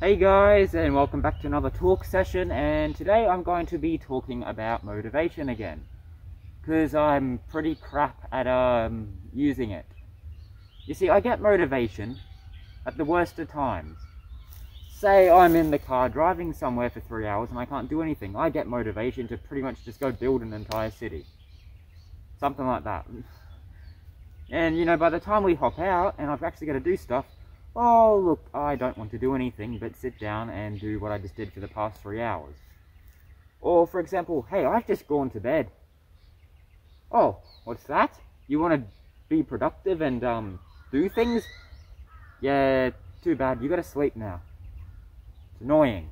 Hey guys and welcome back to another talk session and today I'm going to be talking about motivation again because I'm pretty crap at um, using it. You see I get motivation at the worst of times. Say I'm in the car driving somewhere for three hours and I can't do anything. I get motivation to pretty much just go build an entire city. Something like that. And you know by the time we hop out and I've actually got to do stuff oh look, I don't want to do anything but sit down and do what I just did for the past three hours. Or for example, hey, I've just gone to bed. Oh, what's that? You want to be productive and um, do things? Yeah, too bad, you gotta sleep now. It's annoying.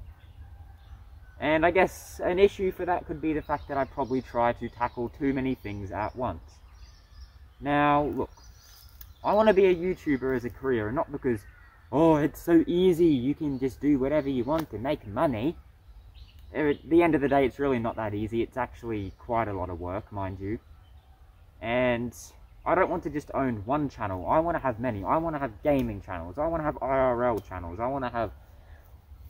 And I guess an issue for that could be the fact that I probably try to tackle too many things at once. Now, look, I want to be a YouTuber as a career, and not because, oh, it's so easy, you can just do whatever you want to make money. Uh, at the end of the day, it's really not that easy. It's actually quite a lot of work, mind you. And I don't want to just own one channel. I want to have many. I want to have gaming channels. I want to have IRL channels. I want to have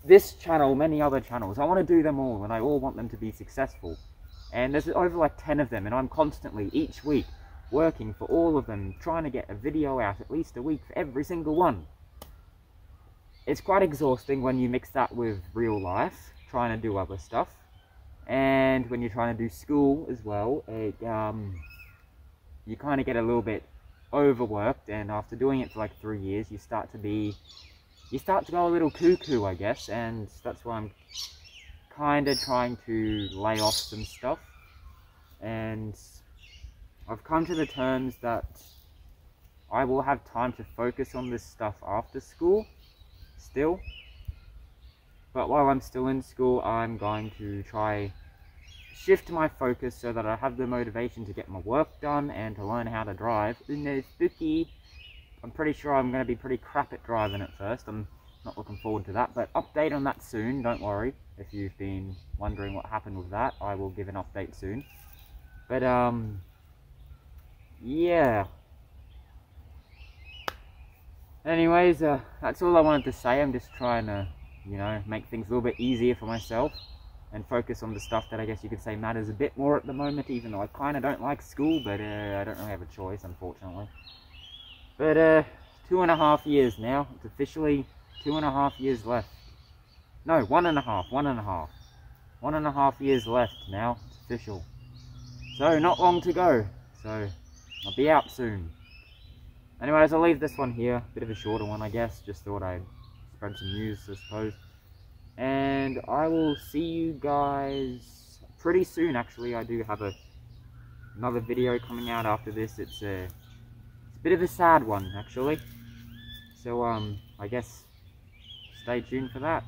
this channel, many other channels. I want to do them all, and I all want them to be successful. And there's over like 10 of them, and I'm constantly, each week, working for all of them, trying to get a video out at least a week for every single one. It's quite exhausting when you mix that with real life, trying to do other stuff. And when you're trying to do school as well, it, um, you kind of get a little bit overworked and after doing it for like three years, you start to be, you start to go a little cuckoo, I guess, and that's why I'm kind of trying to lay off some stuff and I've come to the terms that I will have time to focus on this stuff after school, still. But while I'm still in school, I'm going to try shift my focus so that I have the motivation to get my work done and to learn how to drive. In spooky, I'm pretty sure I'm going to be pretty crap at driving at first. I'm not looking forward to that, but update on that soon, don't worry. If you've been wondering what happened with that, I will give an update soon. But, um, yeah. Anyways, uh, that's all I wanted to say. I'm just trying to, you know, make things a little bit easier for myself and focus on the stuff that I guess you could say matters a bit more at the moment, even though I kind of don't like school, but uh, I don't really have a choice, unfortunately. But uh, two and a half years now. It's officially two and a half years left. No, one and a half, one and a half. One and a half years left now. It's official. So, not long to go. So, I'll be out soon. Anyways, I'll leave this one here. Bit of a shorter one, I guess. Just thought I'd spread some news, I suppose. And I will see you guys pretty soon, actually. I do have a another video coming out after this. It's a, it's a bit of a sad one, actually. So, um, I guess stay tuned for that.